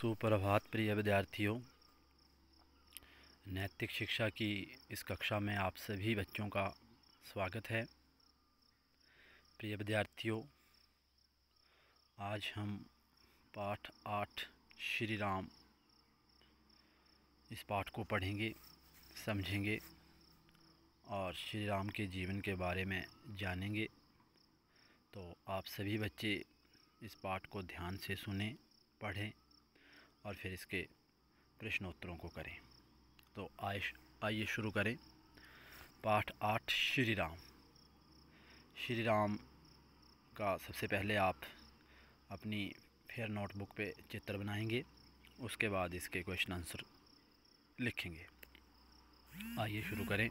सुप्रभात प्रिय विद्यार्थियों। नैतिक शिक्षा की इस कक्षा में आप सभी बच्चों का स्वागत है। प्रिय विद्यार्थियों, आज हम पाठ आठ श्री राम इस पाठ को पढ़ेंगे, समझेंगे और श्री राम के जीवन के बारे में जानेंगे। तो आप सभी बच्चे इस पाठ को ध्यान से सुने, पढ़ें। और फिर इसके प्रश्नोत्तरों को करें। तो आए आइए शुरू करें। पाठ आठ, श्री राम। श्री राम का सबसे पहले आप अपनी फेयर नोटबुक पे चित्र बनाएँगे, उसके बाद इसके क्वेश्चन आंसर लिखेंगे। आइए शुरू करें।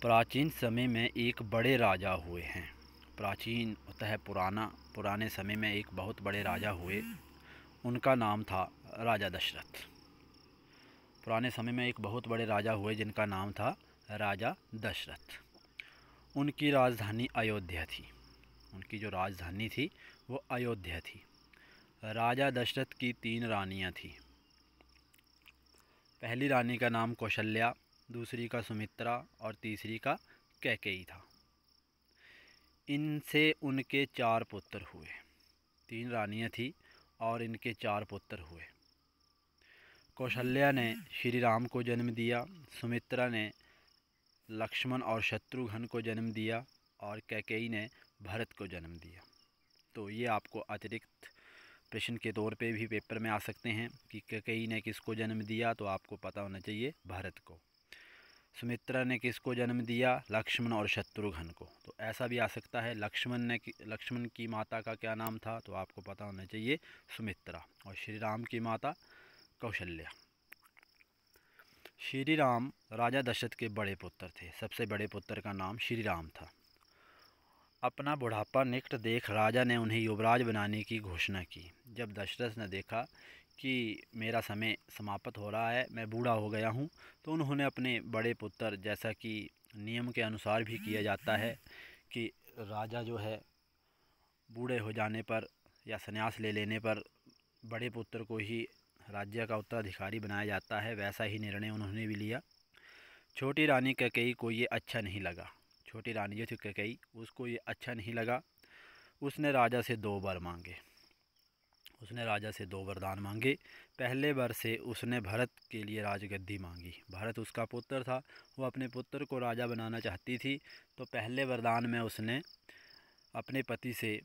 प्राचीन समय में एक बड़े राजा हुए हैं। प्राचीन होता है पुराना, पुराने समय में एक बहुत बड़े राजा हुए। उनका नाम था राजा दशरथ। पुराने समय में एक बहुत बड़े राजा हुए जिनका नाम था राजा दशरथ। उनकी राजधानी अयोध्या थी। उनकी जो राजधानी थी, वो अयोध्या थी। राजा दशरथ की तीन रानियाँ थीं। पहली रानी का नाम कौशल्या, दूसरी का सुमित्रा और तीसरी का कैकेयी था। इनसे उनके चार पुत्र हुए। तीन रानियाँ थी और इनके चार पुत्र हुए। कौशल्या ने श्री राम को जन्म दिया, सुमित्रा ने लक्ष्मण और शत्रुघ्न को जन्म दिया और कैकेयी ने भरत को जन्म दिया। तो ये आपको अतिरिक्त प्रश्न के तौर पे भी पेपर में आ सकते हैं कि कैकेयी ने किसको जन्म दिया तो आपको पता होना चाहिए भारत को। सुमित्रा ने किसको जन्म दिया? लक्ष्मण और शत्रुघ्न को। तो ऐसा भी आ सकता है, लक्ष्मण ने लक्ष्मण की माता का क्या नाम था? तो आपको पता होना चाहिए, सुमित्रा और श्री राम की माता कौशल्या। श्री राम राजा दशरथ के बड़े पुत्र थे। सबसे बड़े पुत्र का नाम श्री राम था। अपना बुढ़ापा निकट देख राजा ने उन्हें युवराज बनाने की घोषणा की। जब दशरथ ने देखा कि मेरा समय समाप्त हो रहा है, मैं बूढ़ा हो गया हूँ। तो उन्होंने अपने बड़े पुत्र जैसा कि नियम के अनुसार भी किया जाता है कि राजा जो है, बूढ़े हो जाने पर या संन्यास ले लेने पर बड़े पुत्र को ही राज्य का उत्तराधिकारी बनाया जाता है, वैसा ही निर्णय उन्होंने भी लिया। छोटी रानी कैकई को ये अच्छा नहीं लगा। छोटी रानी जो थी कैकई, उसको ये अच्छा नहीं लगा। उसने राजा से दो बार मांगे। उसने राजा से दो वरदान मांगे। पहले वर से उसने भरत के लिए राजगद्दी मांगी। भरत उसका पुत्र था, वो अपने पुत्र को राजा बनाना चाहती थी तो पहले वरदान में उसने अपने पति से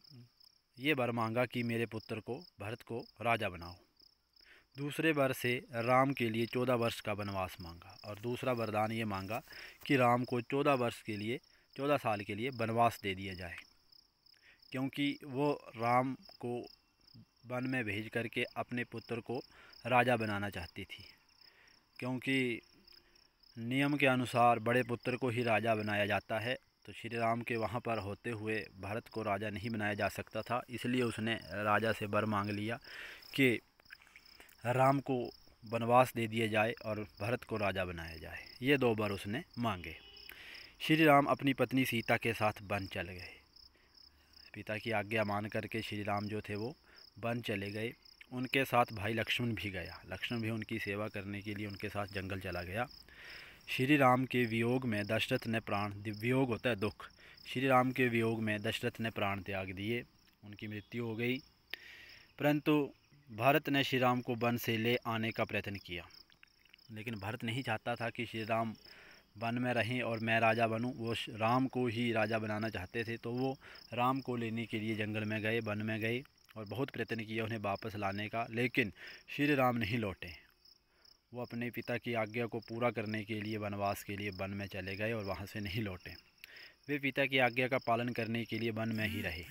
ये वर मांगा कि मेरे पुत्र को, भरत को राजा बनाओ। दूसरे वर से राम के लिए चौदह वर्ष का वनवास मांगा और दूसरा वरदान ये मांगा कि राम को चौदह वर्ष के लिए, चौदह साल के लिए वनवास दे दिया जाए। क्योंकि वो राम को वन में भेज करके अपने पुत्र को राजा बनाना चाहती थी, क्योंकि नियम के अनुसार बड़े पुत्र को ही राजा बनाया जाता है। तो श्री राम के वहाँ पर होते हुए भरत को राजा नहीं बनाया जा सकता था, इसलिए उसने राजा से बर मांग लिया कि राम को वनवास दे दिया जाए और भरत को राजा बनाया जाए। ये दो बार उसने मांगे। श्री राम अपनी पत्नी सीता के साथ वन चल गए। पिता की आज्ञा मान करके श्री राम जो थे वो वन चले गए। उनके साथ भाई लक्ष्मण भी गया। लक्ष्मण भी उनकी सेवा करने के लिए उनके साथ जंगल चला गया। श्री राम के वियोग में दशरथ ने प्राण, वियोग होता है दुख। श्री राम के वियोग में दशरथ ने प्राण त्याग दिए। उनकी मृत्यु हो गई। परंतु भरत ने श्री राम को वन से ले आने का प्रयत्न किया। लेकिन भरत नहीं चाहता था कि श्री राम वन में रहें और मैं राजा बनूं। वो राम को ही राजा बनाना चाहते थे। तो वो राम को लेने के लिए जंगल में गए, वन में गए। और बहुत प्रयत्न किया उन्हें वापस लाने का, लेकिन श्री राम नहीं लौटे। वो अपने पिता की आज्ञा को पूरा करने के लिए, वनवास के लिए वन में चले गए और वहाँ से नहीं लौटे। वे पिता की आज्ञा का पालन करने के लिए वन में ही रहे।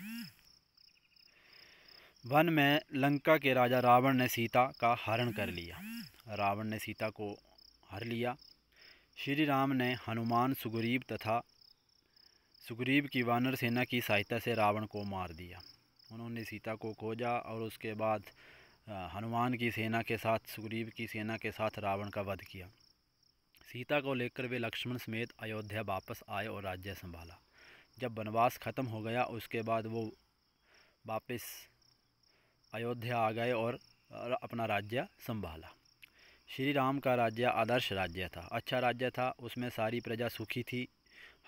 वन में लंका के राजा रावण ने सीता का हरण कर लिया। रावण ने सीता को हर लिया। श्री राम ने हनुमान, सुग्रीव तथा सुग्रीव की वानर सेना की सहायता से रावण को मार दिया। उन्होंने सीता को खोजा और उसके बाद हनुमान की सेना के साथ, सुग्रीव की सेना के साथ रावण का वध किया। सीता को लेकर वे लक्ष्मण समेत अयोध्या वापस आए और राज्य संभाला। जब वनवास ख़त्म हो गया, उसके बाद वो वापस अयोध्या आ गए और अपना राज्य संभाला। श्री राम का राज्य आदर्श राज्य था अच्छा राज्य था, उसमें सारी प्रजा सुखी थी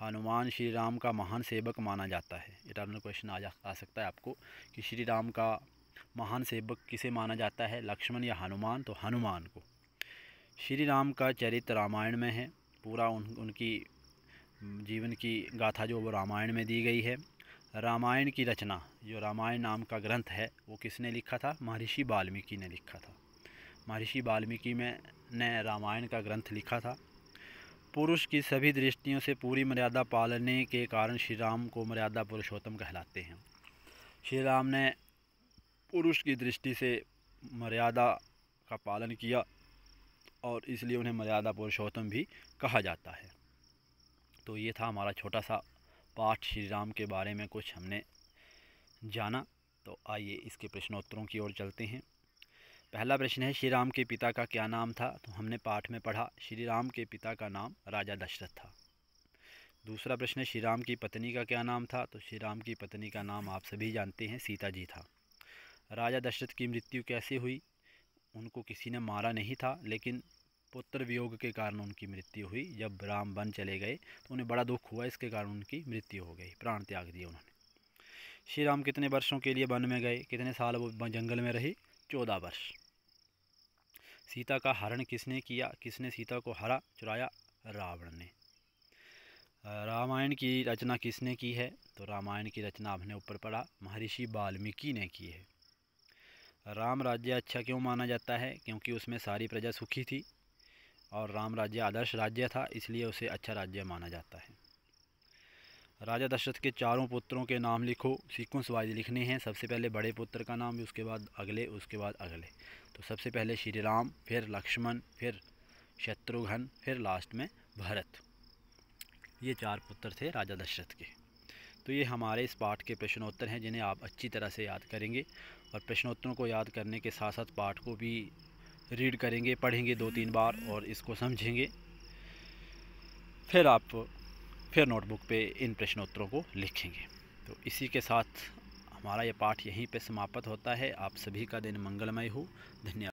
हनुमान श्री राम का महान सेवक माना जाता है। इटर्नल क्वेश्चन आ जा आ सकता है आपको कि श्री राम का महान सेवक किसे माना जाता है, लक्ष्मण या हनुमान? तो हनुमान को। श्री राम का चरित्र रामायण में है। पूरा उन, उनकी, जीवन की गाथा जो वो रामायण में दी गई है। रामायण की रचना, जो रामायण नाम का ग्रंथ है, वो किसने लिखा था? महर्षि वाल्मीकि ने लिखा था। महर्षि वाल्मीकि में, ने रामायण का ग्रंथ लिखा था। पुरुष की सभी दृष्टियों से पूरी मर्यादा पालने के कारण श्री राम को मर्यादा पुरुषोत्तम कहलाते हैं। श्री राम ने पुरुष की दृष्टि से मर्यादा का पालन किया और इसलिए उन्हें मर्यादा पुरुषोत्तम भी कहा जाता है। तो ये था हमारा छोटा सा पाठ श्री राम के बारे में कुछ हमने जाना। तो आइए इसके प्रश्नोत्तरों की ओर चलते हैं। पहला प्रश्न है, श्री राम के पिता का क्या नाम था? तो हमने पाठ में पढ़ा, श्री राम के पिता का नाम राजा दशरथ था। दूसरा प्रश्न है, श्री राम की पत्नी का क्या नाम था? तो श्री राम की पत्नी का नाम आप सभी जानते हैं, सीता जी था। राजा दशरथ की मृत्यु कैसे हुई? उनको किसी ने मारा नहीं था, लेकिन पुत्र वियोग के कारण उनकी मृत्यु हुई। जब राम वन चले गए तो उन्हें बड़ा दुख हुआ, इसके कारण उनकी मृत्यु हो गई। प्राण त्याग दिए उन्होंने। श्री राम कितने वर्षों के लिए वन में गए? कितने साल वो जंगल में रहे? चौदह वर्ष। सीता का हरण किसने किया? किसने सीता को हरा? चुराया रावण ने। रामायण की रचना किसने की है? तो रामायण की रचना हमने ऊपर पढ़ा महर्षि वाल्मीकि ने की है। राम राज्य अच्छा क्यों माना जाता है? क्योंकि उसमें सारी प्रजा सुखी थी और राम राज्य आदर्श राज्य था, इसलिए उसे अच्छा राज्य माना जाता है। राजा दशरथ के चारों पुत्रों के नाम लिखो सीक्वेंस वाइज लिखने हैं। सबसे पहले बड़े पुत्र का नाम, उसके बाद अगले, उसके बाद अगले। तो सबसे पहले श्री राम, फिर लक्ष्मण, फिर शत्रुघ्न, फिर लास्ट में भरत। ये चार पुत्र थे राजा दशरथ के। तो ये हमारे इस पाठ के प्रश्नोत्तर हैं, जिन्हें आप अच्छी तरह से याद करेंगे। और प्रश्नोत्तरों को याद करने के साथ साथ पाठ को भी रीड करेंगे, पढ़ेंगे दो तीन बार और इसको समझेंगे। फिर आप फिर नोटबुक पे इन प्रश्नोत्तरों को लिखेंगे। तो इसी के साथ हमारा ये पाठ यहीं पे समाप्त होता है। आप सभी का दिन मंगलमय हो। धन्यवाद।